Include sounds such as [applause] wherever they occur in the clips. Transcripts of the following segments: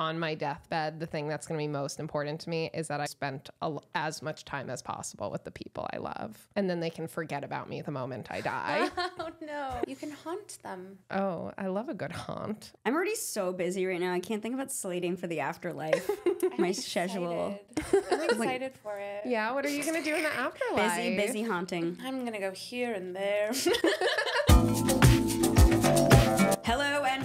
on my deathbed, the thing that's going to be most important to me is that I spent a, as much time as possible with the people I love. And then they can forget about me the moment I die. [laughs] Oh no. You can haunt them. oh, I love a good haunt. I'm already so busy right now. I can't think about slating for the afterlife. [laughs] My I'm schedule. I'm [laughs] excited for it. Yeah, what are you going to do in the afterlife? Busy, busy haunting. I'm gonna go here and there.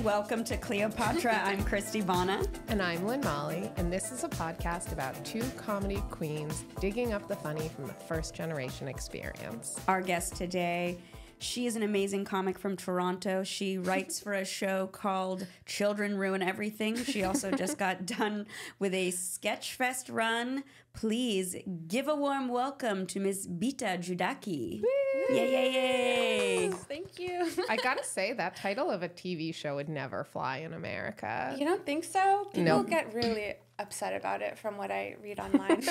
Welcome to Cleopodtra. [laughs] I'm Christie Vana. And I'm Lynn Molly, and this is a podcast about two comedy queens digging up the funny from the first generation experience. Our guest today. She is an amazing comic from Toronto. She [laughs] writes for a show called Children Ruin Everything. She also just [laughs] got done with a Sketchfest run. Please give a warm welcome to Miss Bita Joudaki. Yay, yay, yay. Thank you. [laughs] I gotta say, that title of a TV show would never fly in America. You don't think so? People No. get really upset about it from what I read online.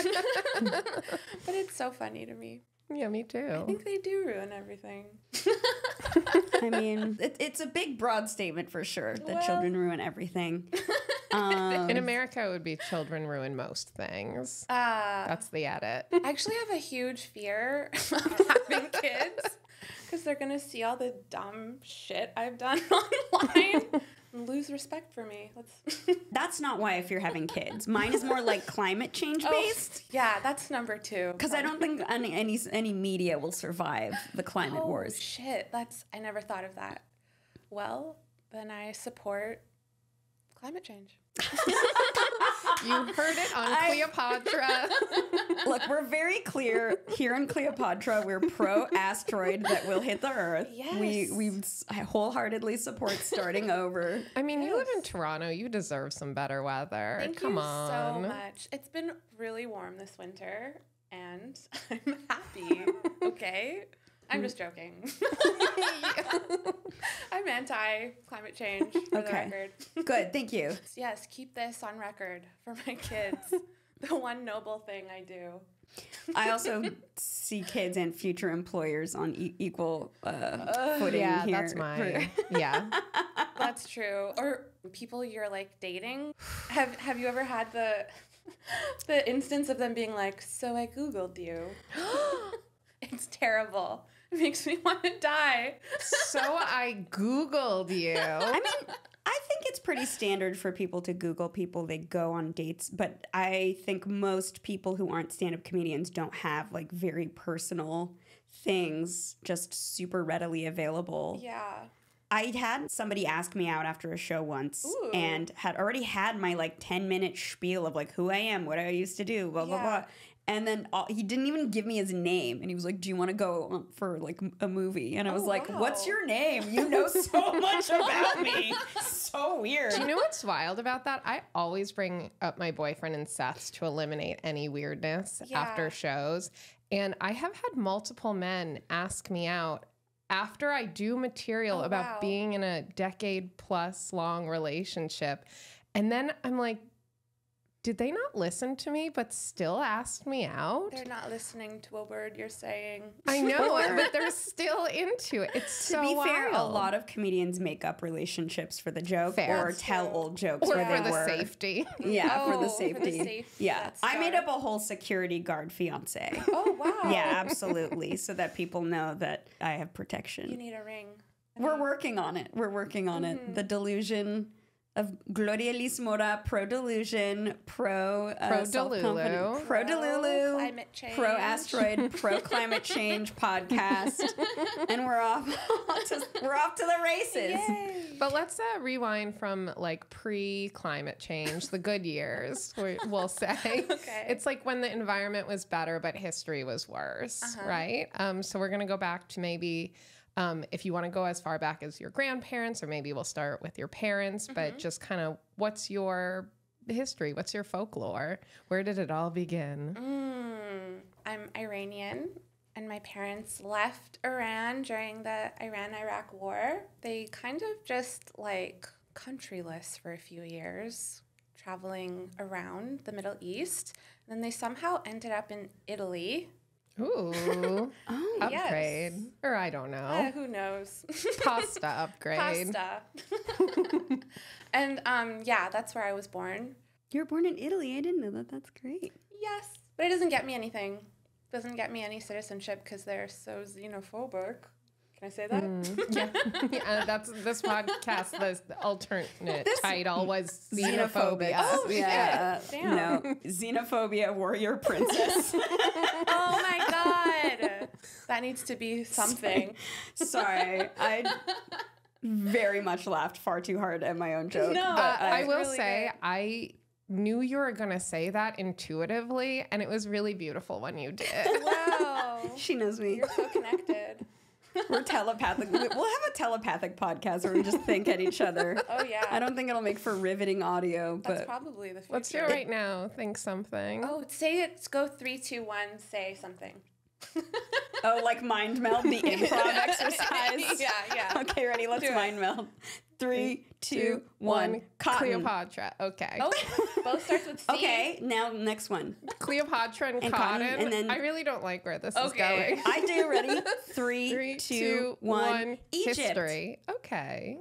but it's so funny to me. Yeah, me too. I think they do ruin everything. [laughs] I mean, [laughs] it, it's a big, broad statement for sure that Well- children ruin everything. [laughs] Um, In America, it would be children ruin most things. Uh, That's the edit. I actually have a huge fear of having kids because they're going to see all the dumb shit I've done online lose respect for me. Let's. [laughs] that's not why I fear having kids. Mine is more like climate change oh, based. yeah, that's number two. Because I don't think any, any any media will survive the climate Oh, wars. shit. That's I never thought of that. Well, then I support climate change. [laughs] You heard it on [laughs] I- Cleopodtra. [laughs] Look, we're very clear here in Cleopodtra. We're pro asteroid that will hit the Earth. We Yes. we s- wholeheartedly support starting over. I mean, you live in Toronto. You deserve some better weather. Thank Come you on. so much. It's been really warm this winter, and [laughs] I'm happy. okay, I'm just joking. [laughs] I'm anti climate change for the Okay. record. Good, thank you. [laughs] Yes, keep this on record for my kids. [laughs] the one noble thing I do. I also see kids and future employers on e- equal uh, footing Yeah, here. that's my. Yeah. That's true. Or people you're like dating. Have Have you ever had the the instance of them being like, "So I googled you." [gasps] it's terrible. It [laughs] makes me want to die. So I Googled you. I mean, I think it's pretty standard for people to Google people they go on dates, but I think most people who aren't stand up comedians don't have like very personal things just super readily available. Yeah. I had somebody ask me out after a show once Ooh. and had already had my like 10 minute spiel of like who I am, what I used to do, blah, blah, blah. And then all, he didn't even give me his name. And he was like, Do you want to go um, for like a movie? And I was Oh, like, What's your name? You know so [laughs] much about me. So weird. Do you know what's wild about that? I always bring up my boyfriend and Seth's to eliminate any weirdness Yeah. after shows. And I have had multiple men ask me out after I do material Oh, about wow. being in a decade plus long relationship. And then I'm like, did they not listen to me but still asked me out? They're not listening to a word you're saying. I know, [laughs] but they're still into it. It's to so be fair, a lot of comedians make up relationships for the joke Fair. or tell old jokes or where for they the were. safety. Yeah, for Oh, the for the safety. safety, yeah, that's I made up a whole security guard fiance. Oh wow. yeah, absolutely, so that people know that I have protection. You need a ring. We're working on it. We're working on it. Mm-hmm. The delusion of Gloria Liz Mora, pro delusion, pro uh, Pro Delulu. pro Delulu, climate change. pro asteroid, pro climate change [laughs] podcast, and we're [laughs] off. to, we're off to the races. Yay. But let's uh, rewind from like pre climate change, the good years, [laughs] we- we'll say. Okay. It's like when the environment was better, but history was worse, Uh-huh. right? Um, so we're going to go back to maybe. Um, if you want to go as far back as your grandparents, or maybe we'll start with your parents, Mm-hmm. but just kind of what's your history? What's your folklore? Where did it all begin? Mm, I'm Iranian, and my parents left Iran during the Iran Iraq War. They kind of just like countryless for a few years, traveling around the Middle East. And Then they somehow ended up in Italy. Ooh, [laughs] Oh, upgrade. Or I don't Uh, know. who knows? [laughs] Pasta upgrade. Pasta. [laughs] and um, yeah, that's where I was born. you were born in Italy. I didn't know that. That's great. Yes, but it doesn't get me anything. Doesn't get me any citizenship because they're so xenophobic. Can I say that? Mm-hmm. [laughs] yeah. yeah, uh, that's this podcast. The, the alternate title was xenophobia. Oh, yeah. Damn. No, xenophobia warrior princess. [laughs] oh my god, that needs to be something. Sorry, I very much laughed far too hard at my own joke. No, but I That's will really say good. I knew you were gonna say that intuitively, and it was really beautiful when you did. Wow, she knows me. you're so connected. We're telepathic. We'll have a telepathic podcast where we just think at each other. [laughs] Oh yeah, I don't think it'll make for riveting audio, That's but probably the future. Let's do it right now. Think something. Oh, say it. Go three, two, one. Say something. oh, like mind meld, the [laughs] improv exercise. yeah, yeah. Okay, ready? Let's Do it. mind meld. Three, two, one. Cotton. Cleopatra. Okay. Oh, [laughs] both starts with C. Okay, now next one. Cleopatra and, And cotton. cotton, and then- I really don't like where this Okay. is going. [laughs] I do. Ready? [laughs] Three, Three, two, one. Egypt. History. Okay.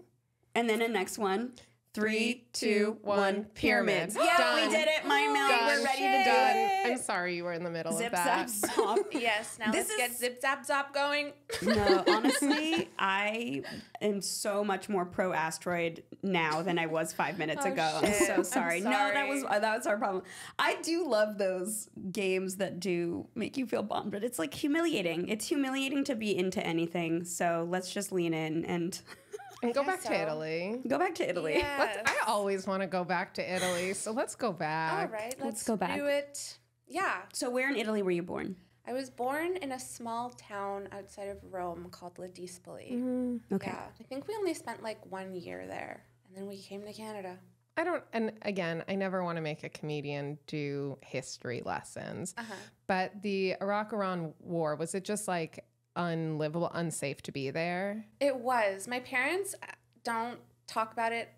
And then a next one. Three, two, one. Pyramids. Yeah, Done. we did it. Mind meld. Done. We're ready to do it. I'm sorry you were in the middle Zip of that. Zip, zap stop. [laughs] Yes. Now This let's get zip zap zop going. No, [laughs] honestly, I am so much more pro asteroid now than I was five minutes Oh, ago. I'm shit. so I'm sorry. No, that was that was our problem. I do love those games that do make you feel bummed, but it's like humiliating. It's humiliating to be into anything. So let's just lean in and [laughs] And go back so. to Italy. go back to Italy. Yes. I always want to go back to Italy, so let's go back. All right. Let's, go back. Do it. Yeah. So where in Italy were you born? I was born in a small town outside of Rome called Ladispoli. Mm, Okay. Yeah. I think we only spent like one year there, and then we came to Canada. I don't, and again, I never want to make a comedian do history lessons, Uh huh. but the Iraq Iran war, was it just like unlivable, unsafe to be there? It was. My parents don't talk about it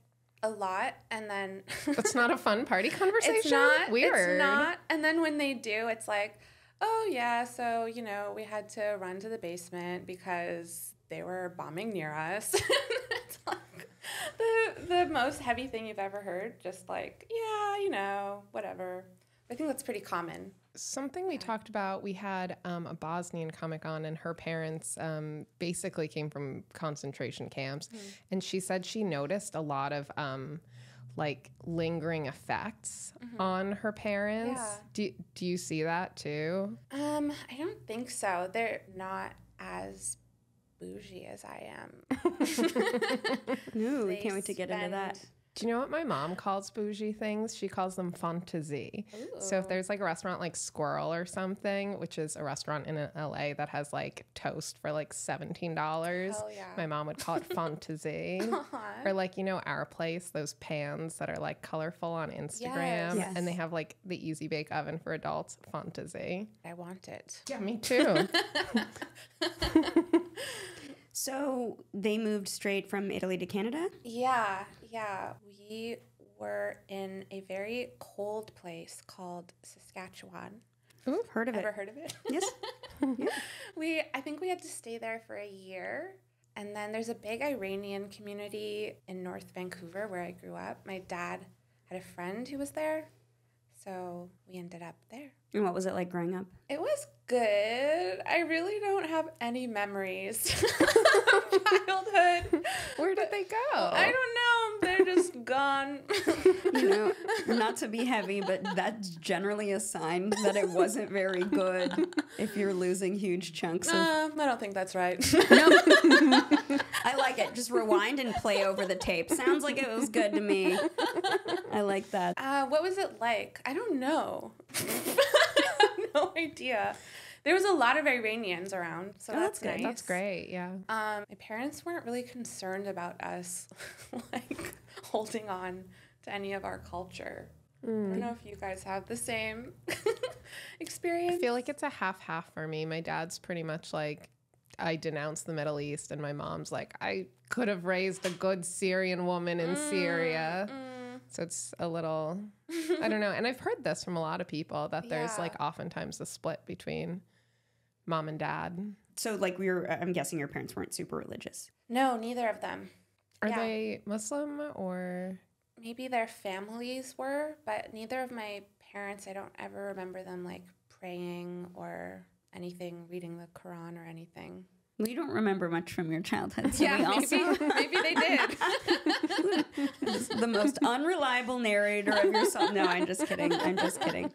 a lot, and then [laughs] It's not a fun party conversation? It's not. Weird. It's not. And then when they do, it's like, oh yeah, so you know, we had to run to the basement because they were bombing near us. [laughs] it's like the the most heavy thing you've ever heard. Just like, yeah, you know, whatever. I think that's pretty common. Something we talked about, we had um, a Bosnian comic on, and her parents um, basically came from concentration camps. And she said she noticed a lot of um, like lingering effects on her parents. Yeah. Do, do you see that too? Um, I don't think so. They're not as bougie as I am. [laughs] No, we can't wait to get into that. Spend- Do you know what my mom calls bougie things? She calls them fantaisie. So if there's like a restaurant like Sqirl or something, which is a restaurant in uh, LA that has like toast for like $17, yeah. my mom would call it [laughs] fantaisie. Aw. or like, you know, our place, those pans that are like colorful on Instagram Yes. and they have like the easy bake oven for adults, fantaisie. I want it. Yeah, me too. [laughs] [laughs] So they moved straight from Italy to Canada. Yeah, yeah. We were in a very cold place called Saskatchewan. Heard of Ever it? heard of it? [laughs] Yes. [laughs] we I think we had to stay there for a year. And then there's a big Iranian community in North Vancouver where I grew up. My dad had a friend who was there. So we ended up there. And what was it like growing up? It was good. I really don't have any memories [laughs] of childhood. Where did they go? I don't know. Just gone. You know, not to be heavy, but that's generally a sign that it wasn't very good if you're losing huge chunks of. Uh, I don't think that's right. [laughs] I like it. Just rewind and play over the tape. Sounds like it was good to me. I like that. uh, what was it like? I don't know. [laughs] I have no idea. There was a lot of Iranians around, so Oh, that's, that's nice. That's great. Yeah. Um, my parents weren't really concerned about us [laughs] like holding on to any of our culture. I don't know if you guys have the same experience. [laughs] I feel like it's a half half for me. My dad's pretty much like, I denounce the Middle East, and my mom's like, I could have raised a good Syrian woman in Syria. Mm, So it's a little, I don't know. [laughs] And I've heard this from a lot of people that there's Yeah. like oftentimes a split between mom and dad. So, like, we were, uh, I'm guessing your parents weren't super religious. No, neither of them. Are Yeah. they Muslim or? Maybe their families were, but neither of my parents, I don't ever remember them like praying or anything, reading the Quran or anything. We don't remember much from your childhood. So we [laughs] also maybe, [laughs] maybe they did. [laughs] the most unreliable narrator of yourself. No, I'm just kidding. I'm just kidding.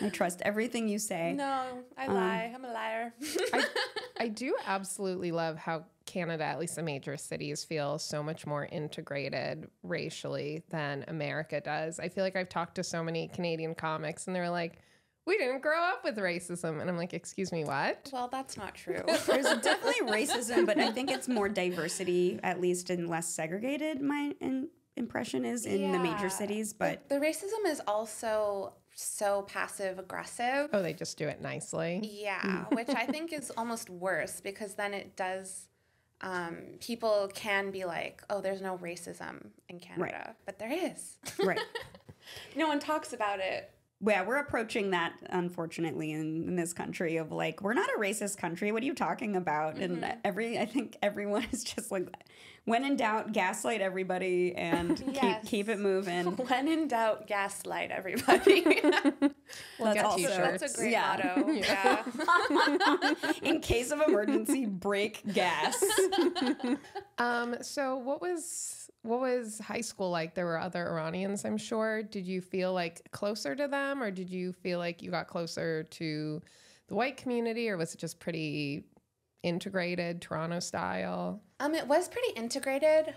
I trust everything you say. no, I um, lie. I'm a liar. I, [laughs] I do absolutely love how Canada, at least the major cities, feel so much more integrated racially than America does. I feel like I've talked to so many Canadian comics and they're like, we didn't grow up with racism. And I'm like, excuse me, what? well, that's not true. [laughs] There's definitely racism, but I think it's more diversity, at least and less segregated. My in, impression is in the major cities, but the racism is also so passive aggressive. Oh, they just do it nicely. Yeah, [laughs] which I think is almost worse because then it does. Um, people can be like, "Oh, there's no racism in Canada," but there is. right. [laughs] no one talks about it. Yeah, we're approaching that unfortunately in, in this country of like we're not a racist country. What are you talking about? And every I think everyone [laughs] is just like when in doubt, gaslight everybody and [laughs] Yes. keep keep it moving. [laughs] When in doubt, gaslight everybody. [laughs] We'll get also- t-shirts. That's a great Yeah. motto. Yeah. in case of emergency, break gas. Um, so what was what was high school like? There were other Iranians, I'm sure. Did you feel like closer to them, or did you feel like you got closer to the white community, or was it just pretty integrated, Toronto style? Um, it was pretty integrated.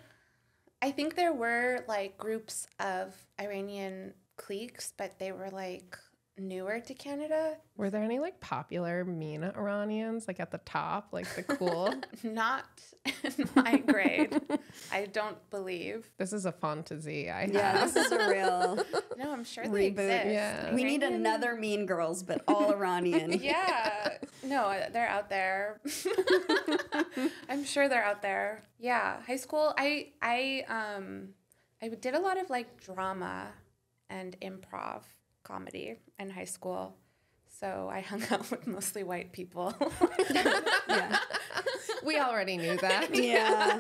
I think there were like groups of Iranian cliques, but they were like newer to Canada. Were there any like popular mean Iranians, like at the top, like the cool? [laughs] Not in my grade. I don't believe. this is a fantasy I have. Yeah, this is a real. [laughs] No, I'm sure they Reboot. exist. Yeah. We need another Mean Girls, but all [laughs] Iranian. Yeah. No, they're out there. I'm sure they're out there. Yeah, high school. I I um I did a lot of like drama and improv comedy in high school. So I [laughs] hung out with mostly white people. [laughs] yeah. we already knew that. [laughs] Yeah.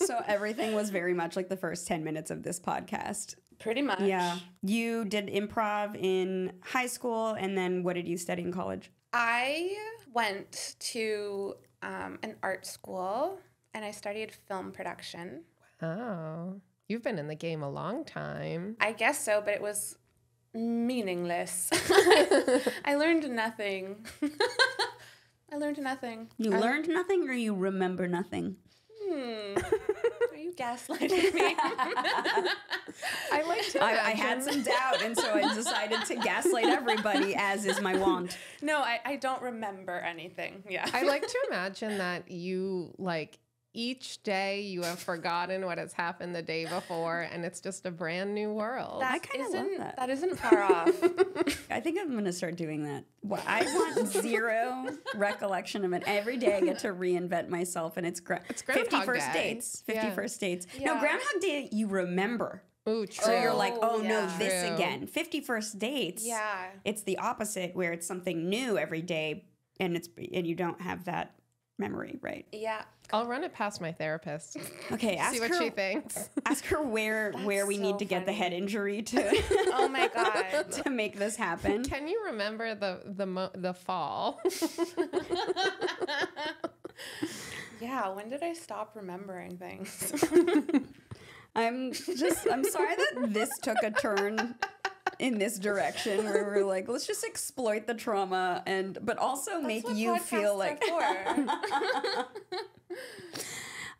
so everything was very much like the first 10 minutes of this podcast. Pretty much. Yeah. You did improv in high school, and then what did you study in college? I went to um, an art school and I studied film production. Oh, you've been in the game a long time. I guess so, but it was meaningless. [laughs] I learned nothing. [laughs] I learned nothing. You learned nothing or you remember nothing? Hmm. Are you gaslighting me? [laughs] I like to I, I had some doubt, and so I decided to gaslight everybody, as is my wont. no, I, I don't remember anything. Yeah. I like to imagine that you like each day you have forgotten what has happened the day before and it's just a brand new world. that kinda love isn't- that. that isn't far off. [laughs] I think I'm gonna start doing that. Well, I want zero recollection of it. Every day I get to reinvent myself, and it's, gra- It's 50 Groundhog first Day. dates. 50 Yeah. first dates. No, Groundhog Day, you remember. Ooh, true. So you're like, Oh, oh no, yeah. this True. again. 50 first dates. yeah. It's the opposite where it's something new every day and it's and you don't have that memory, right? Yeah. I'll run it past my therapist. Okay, ask See what her she thinks. [laughs] ask her where where we so need to get the head injury to [laughs] Oh my God. [laughs] to make this happen. Can you remember the the mo- the fall? yeah. When did I stop remembering things? I'm just I'm sorry that this took a turn in this direction where we're like, let's just exploit the trauma and but also make That's what you feel like. [laughs]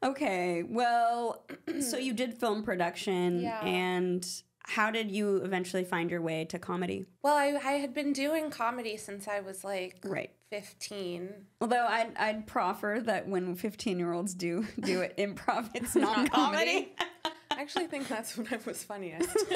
Okay, well, [clears throat] so you did film production Yeah. and how did you eventually find your way to comedy? well, I, I had been doing comedy since I was like Right. 15. Although I'd, I'd proffer that when 15 year olds do do it [laughs] improv, it's [laughs] not comedy. Actually think that's when I was funniest. [laughs]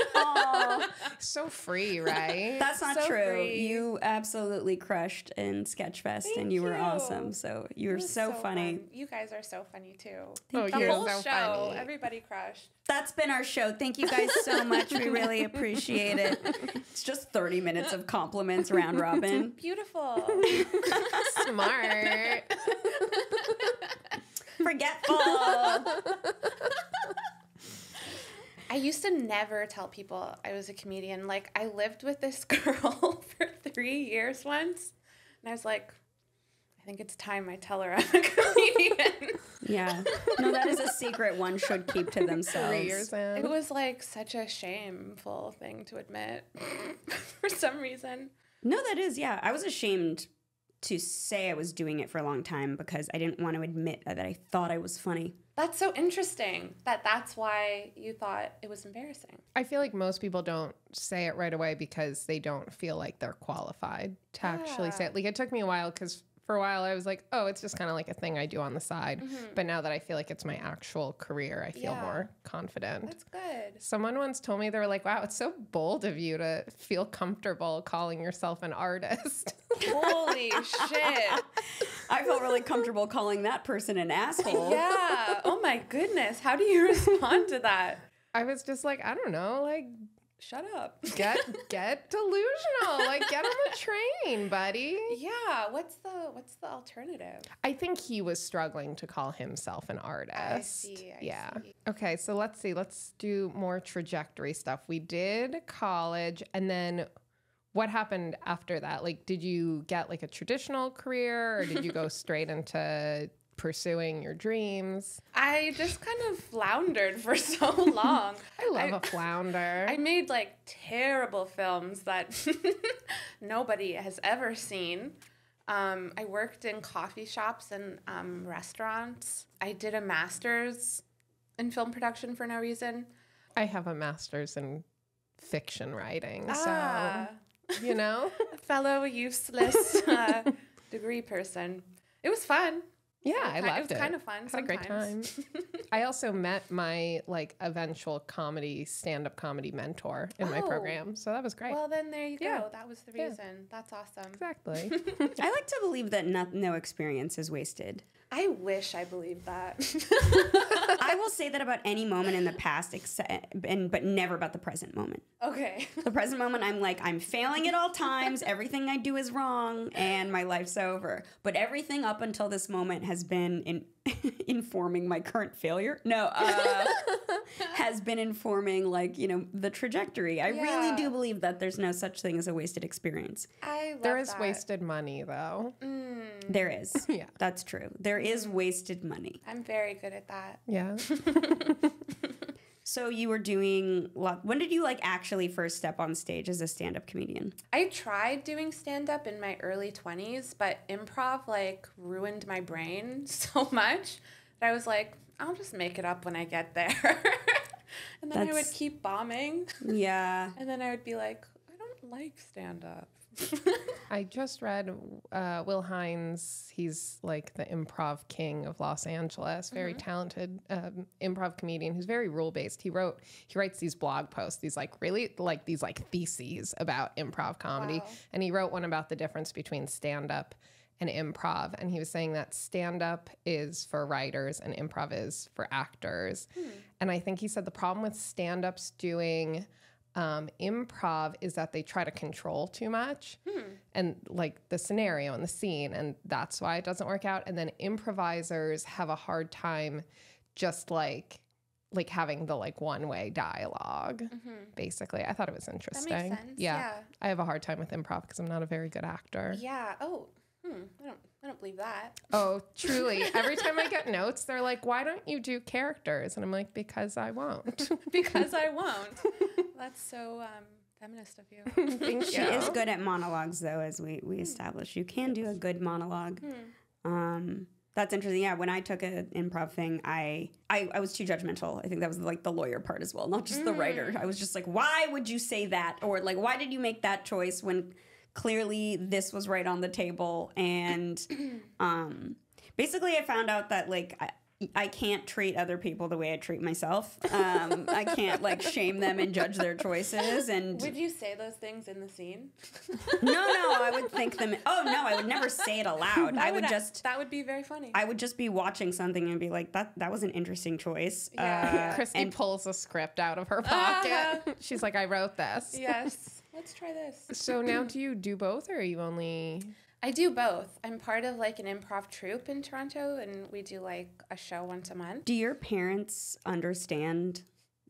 So free, right? that's not So true. free. You absolutely crushed in Sketchfest, and Thank you were awesome. So you were It was so, funny. fun. You guys are so funny too. oh, The you're whole so show, funny. everybody crushed. That's been our show. Thank you guys so much. We [laughs] really appreciate it. It's just 30 minutes of compliments round robin. [laughs] Beautiful. Smart. Forgetful. I used to never tell people I was a comedian. Like I lived with this [laughs] girl for three years once, and I was like, I think it's time I tell her I'm a [laughs] comedian. Yeah. No, that is a secret one should keep to themselves. Three years it was like such a shameful thing to admit [laughs] for some reason. No, that is, yeah. I was ashamed to say I was doing it for a long time because I didn't want to admit that I thought I was funny. That's so interesting that that's why you thought it was embarrassing. I feel like most people don't say it right away because they don't feel like they're qualified to actually say it. Like it took me a while because for a while I was like, oh, it's just kind of like a thing I do on the side. Mm-hmm. But now that I feel like it's my actual career, I feel Yeah. more confident. That's good. Someone once told me they were like, wow, it's so bold of you to feel comfortable calling yourself an artist. [laughs] Holy shit. I felt really comfortable calling that person an asshole. Yeah. Oh my goodness. How do you [laughs] respond to that? I was just like, I don't know, like Shut up. [laughs] get get delusional, like get on the train, buddy. Yeah. What's the what's the alternative? I think he was struggling to call himself an artist. see, I yeah. see. Okay, so let's see. Let's do more trajectory stuff. We did college and then what happened after that? Like did you get like a traditional career or did you go [laughs] straight into pursuing your dreams? I just kind of floundered for [laughs] so long. [laughs] I love a flounder. I made like terrible films that [laughs] nobody has ever seen. Um, I worked in coffee shops and um, restaurants. I did a master's in film production for no reason. I have a master's in fiction writing, Ah, so you know. fellow useless uh, degree person. It was fun. Yeah, I Ki- loved it It was kind of fun. Had a great time. [laughs] I also met my like eventual comedy stand-up comedy mentor in my Oh. program, so that was great. well, then there you go. Yeah. That was the Yeah. reason. That's awesome. exactly. [laughs] I like to believe that no, no experience is wasted. I wish I believed that. [laughs] [laughs] I will say that about any moment in the past, except, and but never about the present moment. okay. The present moment, I'm like, I'm failing at all times. [laughs] Everything I do is wrong, and my life's over. But everything up until this moment has been in [laughs] informing my current failure. No, uh, has been informing like you know the trajectory. I Yeah. really do believe that there's no such thing as a wasted experience. I love there is that. wasted money though. Mm, There is. [laughs] Yeah. That's true. There is wasted money. I'm very good at that. Yeah. [laughs] So you were doing lot. When did you like actually first step on stage as a stand-up comedian? I tried doing stand up in my early 20s, but improv like ruined my brain [laughs] so much that I was like, I'll just make it up when I get there. and then I would keep bombing. Yeah. And then I would be like, I don't like stand up. [laughs] I just read uh, Will Hines. He's like the improv king of Los Angeles. Very talented um, improv comedian who's very rule based. He wrote he writes these blog posts, these like really like these like theses about improv comedy, Wow. and he wrote one about the difference between stand up and improv. And he was saying that stand up is for writers and improv is for actors. And I think he said the problem with stand ups doing um, improv is that they try to control too much and like the scenario and the scene. And that's why it doesn't work out. And then improvisers have a hard time just like like having the like one way dialogue basically i thought it was interesting yeah. yeah. i have a hard time with improv because i'm not a very good actor yeah. Oh, hmm. I don't, I don't believe that. Oh, truly. Every time I get [laughs] notes, they're like, why don't you do characters? And I'm like, because I won't. [laughs] because I won't. [laughs] That's so um, feminist of you. Thank She you. is good at monologues, though, as we we established. You can do a good monologue. Um, that's interesting. Yeah, when I took an improv thing, I, I I was too judgmental. I think that was like the lawyer part as well, not just the writer. I was just like, why would you say that, or like, why did you make that choice when clearly this was right on the table? And [clears throat] um, basically, I found out that like. I, I can't treat other people the way I treat myself. Um, I can't like shame them and judge their choices. And Would you say those things in the scene? [laughs] no, no, I would think them. Oh no, I would never say it aloud. I would just. That would be very funny. I would just be watching something and be like, "That that was an interesting choice." Yeah. Uh, Christie and pulls a script out of her pocket. She's like, I wrote this. yes. Let's try this. So now do you do both or are you only I do both. I'm part of like an improv troupe in Toronto, and we do like a show once a month. do your parents understand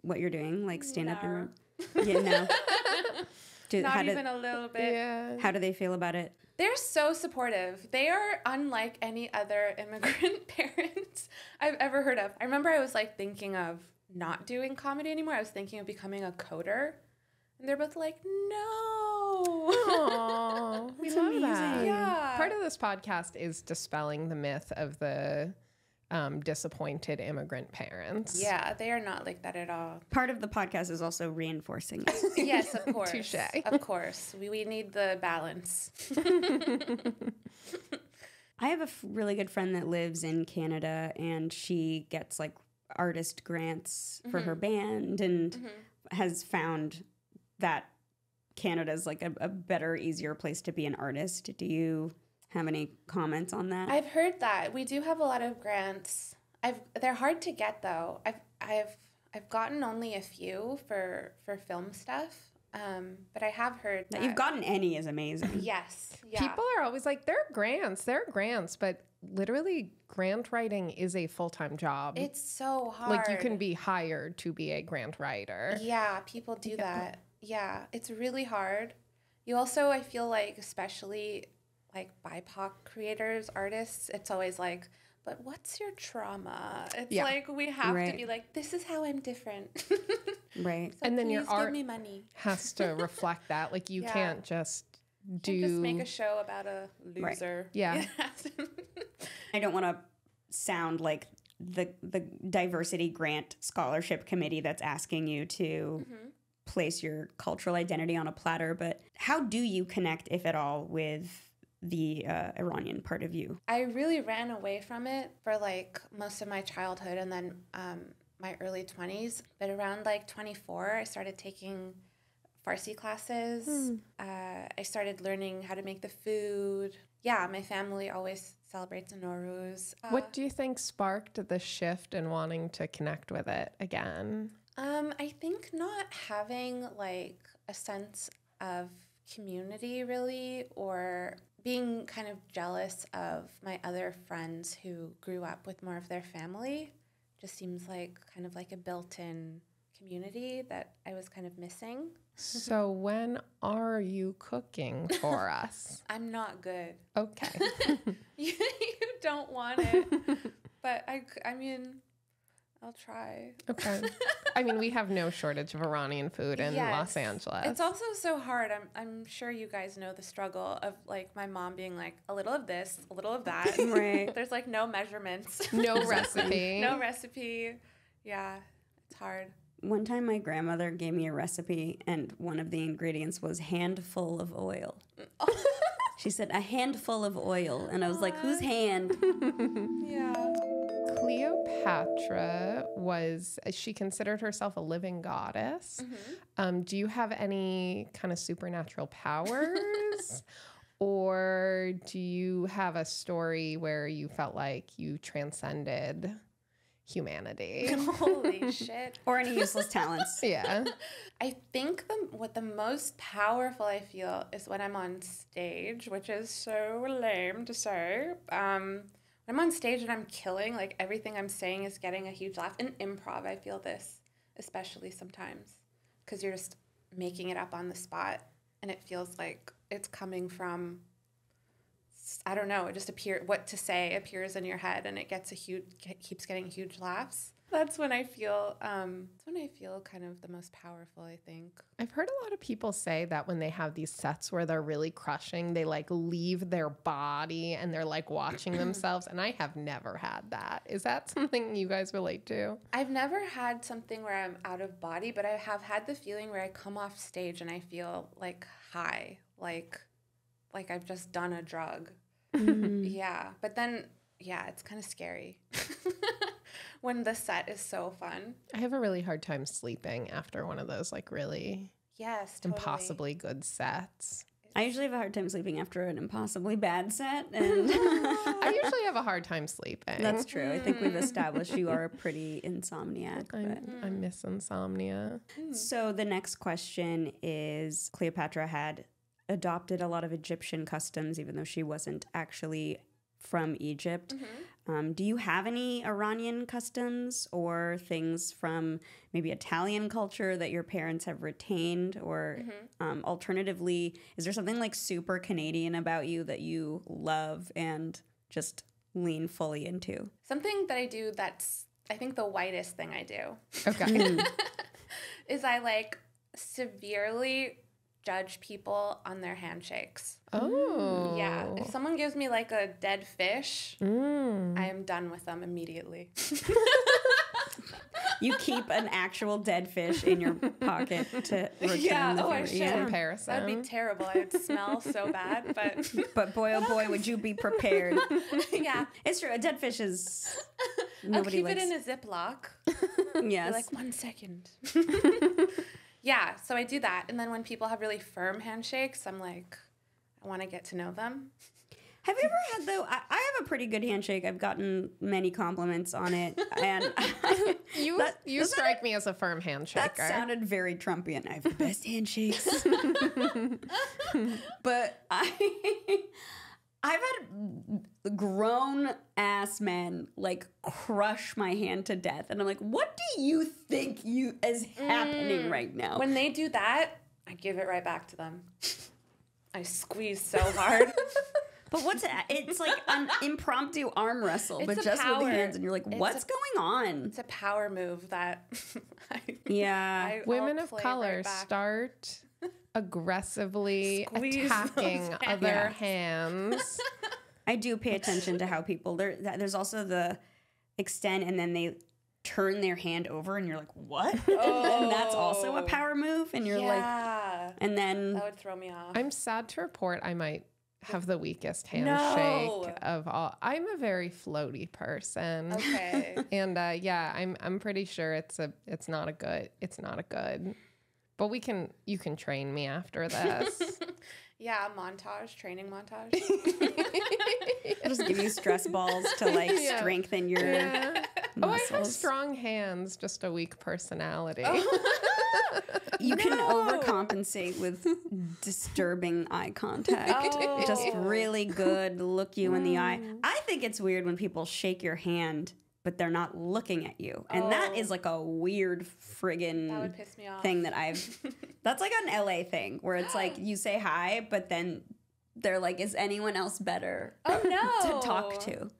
what you're doing, like stand up and yeah, no. [laughs] Do, Not how, do, even a little bit. Yeah. how do they feel about it? They're so supportive. They are unlike any other immigrant [laughs] parents I've ever heard of. I remember I was like thinking of not doing comedy anymore. I was thinking of becoming a coder. And they're both like, no. Aw, [laughs] we love that. Yeah. Part of this podcast is dispelling the myth of the um, disappointed immigrant parents. yeah, they are not like that at all. Part of the podcast is also reinforcing. it. [laughs] Yes, of course. Touche. Of course. We, we need the balance. [laughs] I have a f- really good friend that lives in Canada and she gets like artist grants for her band and has found that Canada is like a, a better, easier place to be an artist. Do you have any comments on that? I've heard that. We do have a lot of grants. I've they're hard to get though. I've I've I've gotten only a few for for film stuff. Um, but I have heard that that you've gotten any is amazing. Yes. Yeah. People are always like, there are grants, there are grants, but literally, grant writing is a full time job. it's so hard. like, you can be hired to be a grant writer. Yeah, people do that. Yeah, it's really hard. You also, I feel like, especially like BIPOC creators, artists, it's always like, but what's your trauma? It's Yeah. like we have to be like, this is how I'm different. [laughs] right. So And then your please art- give me money. Has to [laughs] reflect that. Like, you Yeah. can't just do. And just make a show about a Right. [laughs] loser. Yeah. I don't want to sound like the the diversity grant scholarship committee that's asking you to mm-hmm. Place your cultural identity on a platter, but how do you connect, if at all, with the uh, Iranian part of you? I really ran away from it for like most of my childhood and then um, my early 20s. But around like 24, I started taking Farsi classes. Uh, I started learning how to make the food. Yeah, my family always celebrates Nowruz. Uh, What do you think sparked the shift in wanting to connect with it again? Um, I think not having like a sense of community really, or being kind of jealous of my other friends who grew up with more of their family just seems like kind of like a built-in community that I was kind of missing. [laughs] So, when are you cooking for [laughs] us? I'm not good. Okay. [laughs] you, you don't want it, but I I mean, I'll try. Okay. [laughs] I mean, we have no shortage of Iranian food in Los Yes. Angeles. It's also so hard. I'm I'm sure you guys know the struggle of like my mom being like a little of this, a little of that. [laughs] Right. There's like no measurements. [laughs] no recipe. no recipe. Yeah, it's hard. One time, my grandmother gave me a recipe, and one of the ingredients was handful of oil. She said a handful of oil, and I was like, "Whose hand?" Yeah. Cleopatra was, she considered herself a living goddess. Um, do you have any kind of supernatural powers? [laughs] or do you have a story where you felt like you transcended humanity? Holy [laughs] shit. or any useless talents? [laughs] yeah. I think the what the most powerful I feel is when I'm on stage, which is so lame to say. Um, I'm on stage and I'm killing, like everything I'm saying is getting a huge laugh. In improv, I feel this especially sometimes because you're just making it up on the spot, and it feels like it's coming from. I don't know. It just appears what to say appears in your head, and it gets a huge keeps getting huge laughs. That's when I feel. Um, that's when I feel kind of the most powerful. I think. I've heard a lot of people say that when they have these sets where they're really crushing, they like leave their body and they're like watching [clears throat] themselves. And I have never had that. Is that something you guys relate to? I've never had something where I'm out of body, but I have had the feeling where I come off stage and I feel like high, like like I've just done a drug. Mm-hmm. Yeah, but then yeah, it's kind of scary. [laughs] when the set is so fun. I have a really hard time sleeping after one of those like really Yes, totally. impossibly good sets. I usually have a hard time sleeping after an impossibly bad set, [laughs] and I usually have a hard time sleeping. that's true. I think we've established you are a [laughs] pretty insomniac. I, But. I miss insomnia. Hmm. So the next question is Cleopatra had adopted a lot of Egyptian customs, even though she wasn't actually from Egypt. Mm-hmm. Um, do you have any Iranian customs or things from maybe Italian culture that your parents have retained? Or um, alternatively, is there something like super Canadian about you that you love and just lean fully into? Something that I do that's I think the whitest thing I do Okay. [laughs] is I like severely judge people on their handshakes. oh. Yeah. If someone gives me like a dead fish, Mm. I am done with them immediately. [laughs] You keep an actual dead fish in your pocket to [laughs] return Yeah, the oh, I food. should. Comparison. That'd be terrible. I would smell so bad, but [laughs] But boy, oh boy, would you be prepared? yeah. It's true. A dead fish is I'll nobody keep likes. it in a Ziploc. yes. Be like one second. Yeah, so I do that, and then when people have really firm handshakes, I'm like, I want to get to know them. have you ever had though? I, I have a pretty good handshake. I've gotten many compliments on it, and [laughs] You That- you doesn't strike me as a firm handshaker. that sounded very Trumpian. I have the best [laughs] handshakes, [laughs] but I. I've had grown ass men like crush my hand to death, and I'm like, "What do you think you is happening mm. right now?" When they do that, I give it right back to them. I squeeze so hard. [laughs] But what's it? It's like an impromptu arm wrestle, It's but a just with power. the hands, and you're like, "What's a- going on?" it's a power move that [laughs] I, Yeah, I- I'll Women of play right color back. start aggressively Squeeze attacking [laughs] other Yeah. hands. [laughs] I do pay attention to how people there. that- There's also the extend, and then they turn their hand over, and you're like, "What?" [laughs] and that's also a Oh. power move, and you're like, and then that would throw me off. I'm sad to report I might have the weakest handshake No. of all. I'm a very floaty person. okay. And uh, yeah, I'm I'm pretty sure it's a it's not a good it's not a good. But we can you can train me after this. [laughs] Yeah, montage, training montage. [laughs] I'll just give you stress [laughs] balls to like Yeah. strengthen your yeah. Oh, I have muscles. strong hands, just a weak personality. Oh. you can overcompensate with disturbing eye contact. Just Oh. really good look you in the eye. Oh. I think it's weird when people shake your hand but they're not looking at you. And that Oh. is like a weird friggin' That would piss me off. thing that I've [laughs] That's like an LA thing where it's like [gasps] you say hi but then they're like is anyone else better Oh [laughs] no. to talk to?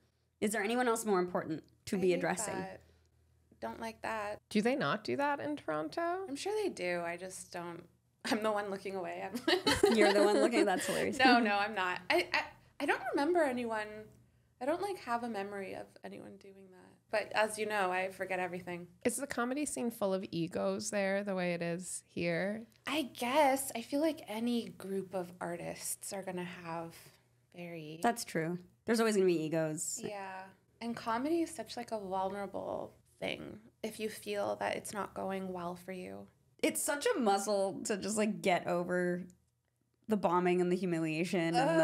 Is there anyone else more important to I be addressing? that. Don't like that. Do they not do that in Toronto? I'm sure they do. I just don't. I'm the one looking away. [laughs] You're the one looking that's hilarious. no, no, I'm not. I, I I don't remember anyone. I don't like have a memory of anyone doing that. But as you know, I forget everything. Is the comedy scene full of egos there the way it is here? I guess I feel like any group of artists are gonna have very That's true. There's always gonna be egos. yeah. And comedy is such like a vulnerable thing. If you feel that it's not going well for you, It's such a muscle to just like get over the bombing and the humiliation and the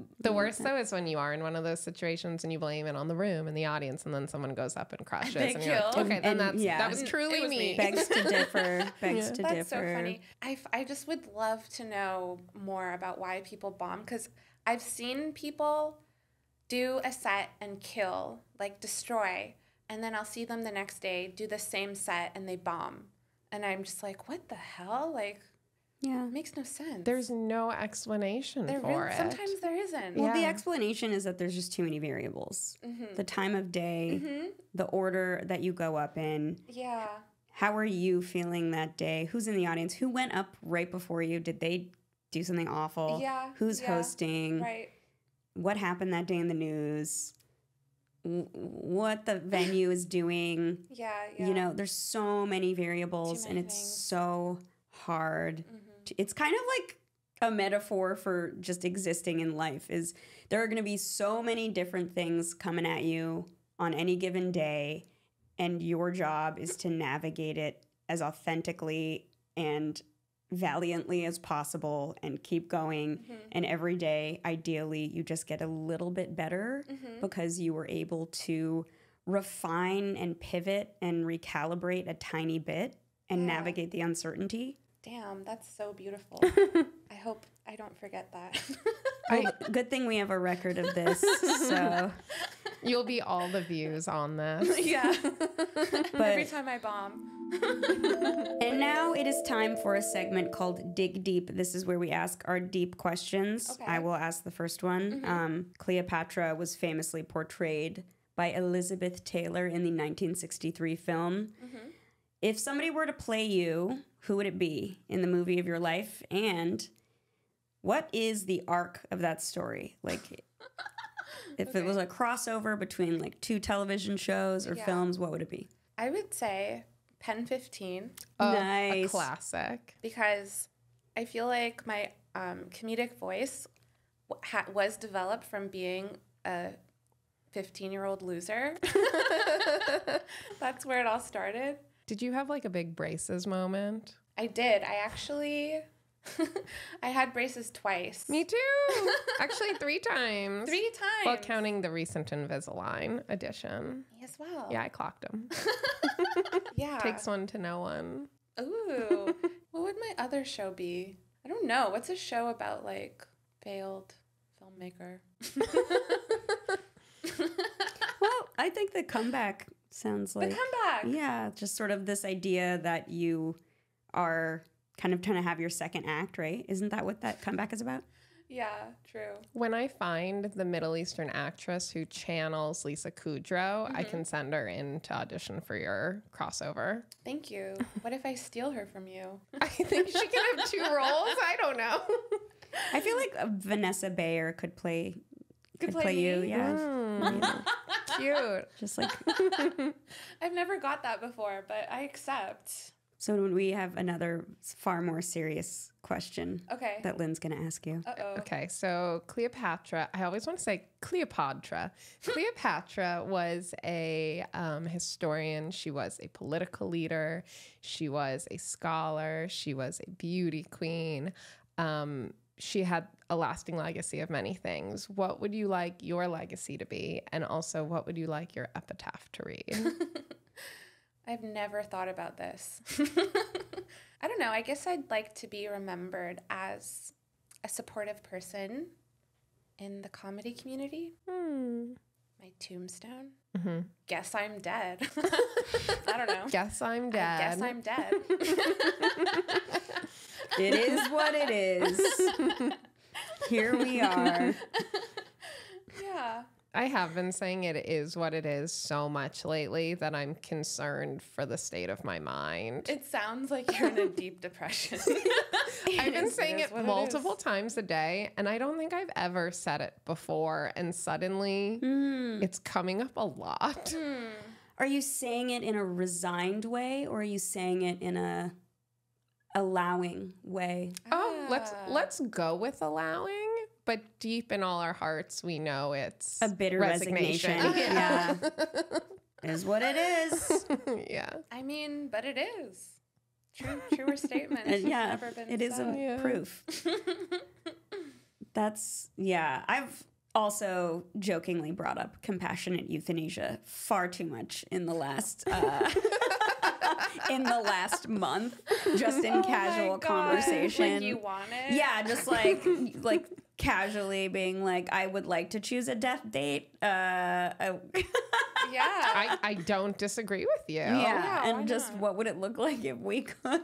uh, The worst though is when you are in one of those situations and you blame it on the room and the audience, and then someone goes up and crushes, Big and you're like, kill. okay, And- then and- that's yeah. that was truly was me. me. begs to [laughs] differ. Begs Yeah. to That's differ. so funny. I, f- I just would love to know more about why people bomb because I've seen people do a set and kill, like destroy, and then I'll see them the next day do the same set and they bomb. And I'm just like, what the hell? Like, Yeah. it makes no sense. There's no explanation there for really, it. sometimes there isn't. Well, the explanation is that there's just too many variables. Mhm. The time of day, Mhm. the order that you go up in. Yeah. How are you feeling that day? Who's in the audience? Who went up right before you? Did they do something awful? Yeah. Who's yeah, hosting? Right. What happened that day in the news? What the [laughs] venue is doing? Yeah. Yeah. You know, there's so many variables many and it's things. so hard. Mhm. It's kind of like a metaphor for just existing in life is there are going to be so many different things coming at you on any given day and your job is to navigate it as authentically and valiantly as possible and keep going. Mm-hmm. And every day, ideally, you just get a little bit better Mm-hmm. because you were able to refine and pivot and recalibrate a tiny bit and Yeah. navigate the uncertainty. Damn, that's so beautiful. [laughs] I hope I don't forget that. Well, [laughs] good thing we have a record of this. So, [laughs] You'll be all the views on this. yeah. Every time I bomb. and now it is time for a segment called Dig Deep. This is where we ask our deep questions. Okay. I will ask the first one. Um, Cleopatra was famously portrayed by Elizabeth Taylor in the 1963 film. If somebody were to play you, who would it be in the movie of your life? And what is the arc of that story? Like, if it was a crossover between like two television shows or Yeah. films, what would it be? I would say Pen 15 Oh, A Nice. classic. because I feel like my um, comedic voice ha- was developed from being a 15 year old loser. [laughs] That's where it all started. Did you have like a big braces moment? I did. I actually. [laughs] I had braces twice. Me too. [laughs] Actually, three times. Three times. Well, counting the recent Invisalign edition. Me as well. Yeah, I clocked them. [laughs] Yeah. Takes one to know one. Ooh. what would my other show be? I don't know. What's a show about like failed filmmaker? Well, I think the comeback sounds like. The like comeback. yeah, just sort of this idea that you are kind of trying to have your second act, right? Isn't that what that comeback is about? Yeah, true. When I find the Middle Eastern actress who channels Lisa Kudrow, I can send her in to audition for your crossover. Thank you. What if I steal her from you? [laughs] I think she can have two roles. I don't know. I feel like uh, Vanessa Bayer could play could, play play, you, yeah. Mm, [laughs] cute. Just like [laughs] I've never got that before, but I accept. so when we have another far more serious question Okay. that Lynn's going to ask you. Uh oh. Okay, so Cleopatra, I always want to say Cleopatra. [laughs] Cleopatra was a um, historian. She was a political leader. She was a scholar. She was a beauty queen. Um, she had a lasting legacy of many things. What would you like your legacy to be? And also, what would you like your epitaph to read? [laughs] I've never thought about this. [laughs] I don't know. I guess I'd like to be remembered as a supportive person in the comedy community. hmm. My tombstone. Mhm. Guess I'm dead. [laughs] I don't know. Guess I'm I dead. guess I'm dead. It is what it is. Here we [laughs] are. yeah. I have been saying it is what it is so much lately that I'm concerned for the state of my mind. It sounds like you're in a [laughs] deep depression. [laughs] I've been is- saying it it, is it multiple is. times a day, and I don't think I've ever said it before. And suddenly it's coming up a lot. Are you saying it in a resigned way or are you saying it in a allowing way? Oh, let's Ah. let's go with allowing, but deep in all our hearts, we know it's A bitter resignation. [laughs] yeah. Is what it is. [laughs] yeah. I mean, but it is. True, truer [laughs] statement. And yeah, Never been it is a. Yeah. proof. That's yeah. I've also jokingly brought up compassionate euthanasia far too much in the last uh, in the last month, just in Oh casual conversation. Like you want it? yeah, just like like casually being like, I would like to choose a death date. Uh, [laughs] Yeah. I, I don't disagree with you. yeah, yeah, and just not? what would it look [laughs] like if we could,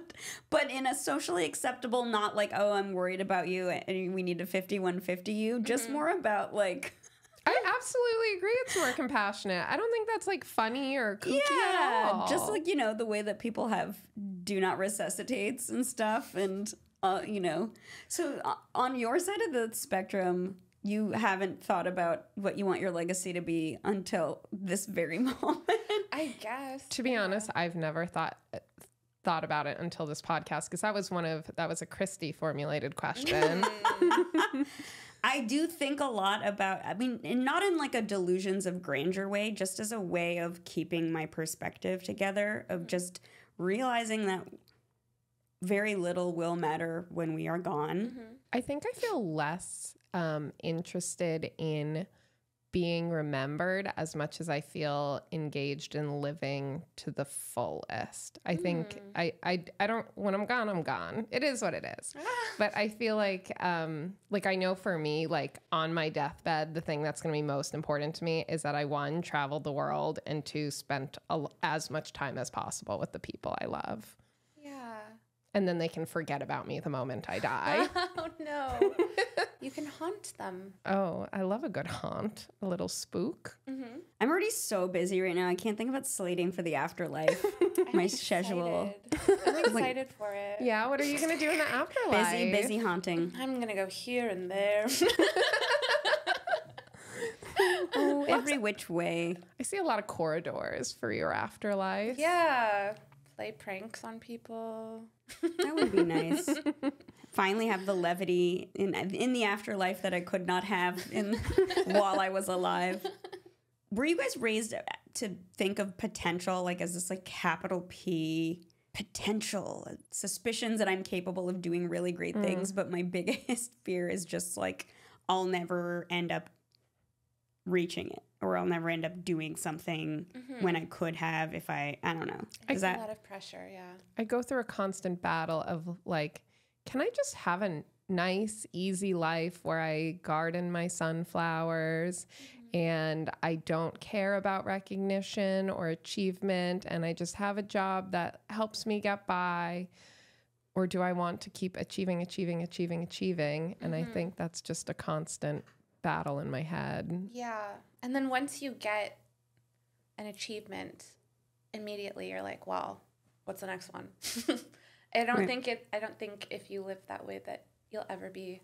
but in a socially acceptable, not like oh I'm worried about you and we need to fifty one fifty you, just Mm-hmm. more about like [laughs] I absolutely agree. It's more compassionate. I don't think that's like funny or kooky at yeah, all. just like you know the way that people have do not resuscitates and stuff, and uh, you know, so uh, on your side of the spectrum. You haven't thought about what you want your legacy to be until this very [laughs] moment. I guess. To be honest, I've never thought thought about it until this podcast because that was one of that was a Christie formulated question. [laughs] [laughs] I do think a lot about, I mean, and not in like a delusions of grandeur way, just as a way of keeping my perspective together, of just realizing that very little will matter when we are gone. I think I feel less um, interested in being remembered as much as I feel engaged in living to the fullest. I think I, I I don't when I'm gone, I'm gone. It is what it is. [laughs] but I feel like um like I know for me, like on my deathbed, the thing that's gonna be most important to me is that I one, traveled the world and two, spent a, as much time as possible with the people I love. Yeah. And then they can forget about me the moment I die. [laughs] Oh no. [laughs] you can haunt them. oh, I love a good haunt, a little spook. Mm-hmm. I'm already so busy right now. I can't think about slating for the afterlife. [laughs] my I'm schedule. I'm excited for it. Yeah, what are you gonna do in the afterlife? Busy, busy haunting. I'm gonna go here and there. Oh, every which way. I see a lot of corridors for your afterlife. yeah. Play pranks on people. That would be nice. [laughs] Finally, have the levity in in the afterlife that I could not have in [laughs] while I was alive. Were you guys raised to think of potential like as this like capital P potential suspicions that I'm capable of doing really great things, mm. but my [laughs] biggest fear is just like I'll never end up reaching it or I'll never end up doing something mm-hmm. when I could have if I I don't know. Is a lot of pressure, yeah. I go through a constant battle of like, can I just have a nice, easy life where I garden my sunflowers mm-hmm. and I don't care about recognition or achievement and I just have a job that helps me get by? Or do I want to keep achieving, achieving, achieving, achieving? And I mm-hmm. think that's just a constant battle in my head. Yeah. And then once you get an achievement, immediately you're like, well, what's the next one? [laughs] I don't Right. think it I don't think if you live that way that you'll ever be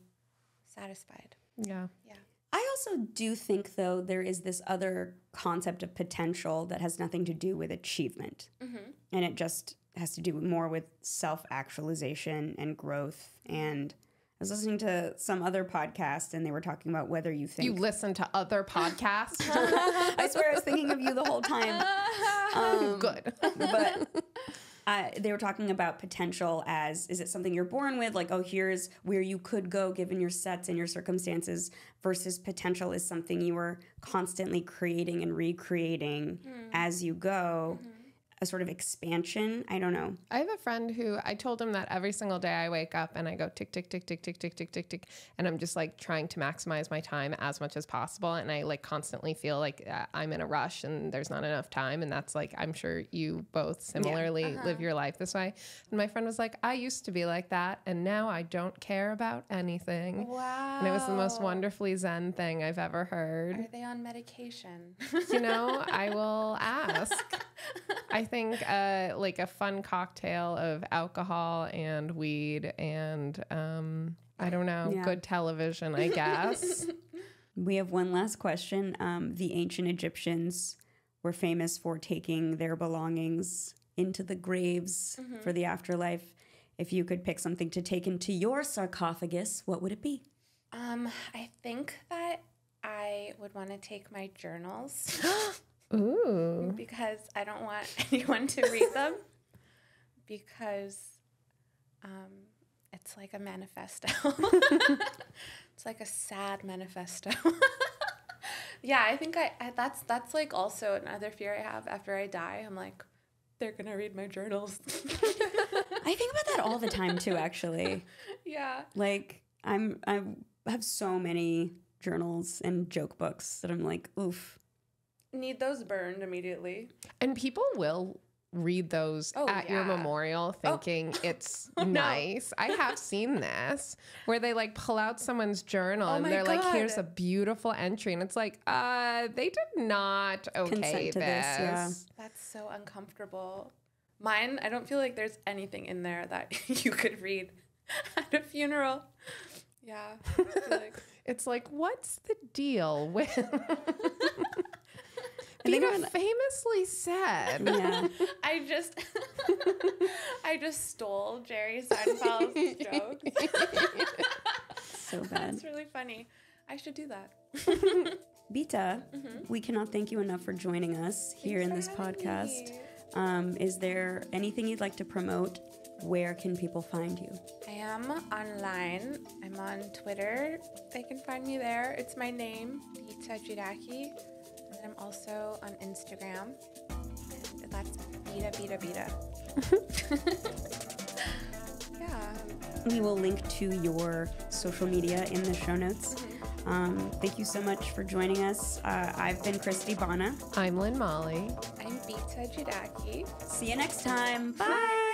satisfied. Yeah. Yeah. I also do think, though, there is this other concept of potential that has nothing to do with achievement. Mm-hmm. And it just has to do more with self actualization and growth. And I was listening to some other podcast and they were talking about whether you think. You listen to other podcasts? [laughs] I swear I was thinking of you the whole time. Um, Good. but uh, they were talking about potential as is it something you're born with like oh here's where you could go given your sets and your circumstances versus potential is something you are constantly creating and recreating as you go a sort of expansion i don't know I have a friend who I told him that every single day I wake up and I go tick tick tick tick tick tick tick tick tick and I'm just like trying to maximize my time as much as possible and I like constantly feel like uh, I'm in a rush and there's not enough time and that's like I'm sure you both similarly live your life this way. And my friend was like, I used to be like that and now I don't care about anything. Wow. And it was the most wonderfully zen thing I've ever heard. Are they on medication? you know, [laughs] I will ask. I think uh, like a fun cocktail of alcohol and weed and um, I don't know, Yeah. good television, I guess. [laughs] we have one last question. Um, the ancient egyptians were famous for taking their belongings into the graves for the afterlife. If you could pick something to take into your sarcophagus what would it be? Um, I think that I would want to take my journals [gasps] [gasps] [gasps] Ooh. because I don't want [laughs] anyone to read them [laughs] because um, it's like a manifesto. [laughs] it's like a sad manifesto. yeah, I think I, I that's that's like also another fear I have after I die. I'm like, they're gonna read my journals. I think about that all the time too, actually. yeah. Like I'm I have so many journals and joke books that I'm like, oof. Need those burned immediately. And people will read those Oh, at your memorial thinking [laughs] it's no. nice. I have seen this where they like pull out someone's journal Oh and they're like, here's a beautiful entry. And it's like, uh, they did not okay Consent to this, yeah. That's so uncomfortable. Mine, I don't feel like there's anything in there that [laughs] you could read [laughs] at a funeral. Yeah. Like- It's like, what's the deal with Bita famously said. [laughs] Yeah. [laughs] I just [laughs] I just stole Jerry Seinfeld's joke. So bad. That's really funny. I should do that. Bita, we cannot thank you enough for joining us here in this Mm-hmm. podcast. Um, is there anything you'd like to promote? Where can people find you? I am online. I'm on Twitter. They can find me there. It's my name, Bita Joudaki. And I'm also on Instagram. And that's Bita Bita Bita. [laughs] yeah. We will link to your social media in the show notes. Um, thank you so much for joining us. Uh, I've been Christie Bana. I'm Lynn Molly. I'm Bita Joudaki. See you next time. Bye.